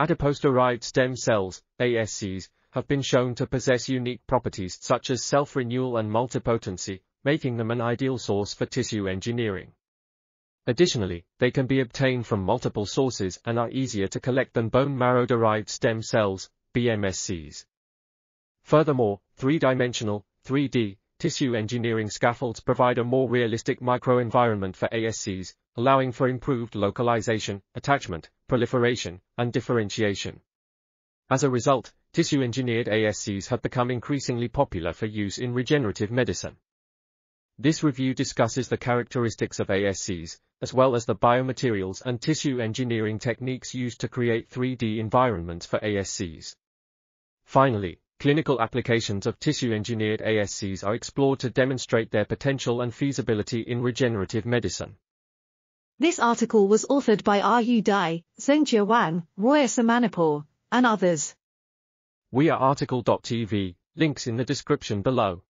Adipose-derived stem cells, ASCs, have been shown to possess unique properties such as self-renewal and multipotency, making them an ideal source for tissue engineering. Additionally, they can be obtained from multiple sources and are easier to collect than bone marrow-derived stem cells, BMSCs. Furthermore, three-dimensional, 3D, tissue engineering scaffolds provide a more realistic microenvironment for ASCs, allowing for improved localization, attachment, proliferation, and differentiation. As a result, tissue-engineered ASCs have become increasingly popular for use in regenerative medicine. This review discusses the characteristics of ASCs, as well as the biomaterials and tissue engineering techniques used to create 3D environments for ASCs. Finally, clinical applications of tissue-engineered ASCs are explored to demonstrate their potential and feasibility in regenerative medicine. This article was authored by Ru Dai, Zongjie Wang, Roya Samanipour, and others. We are RTCL.TV, links in the description below.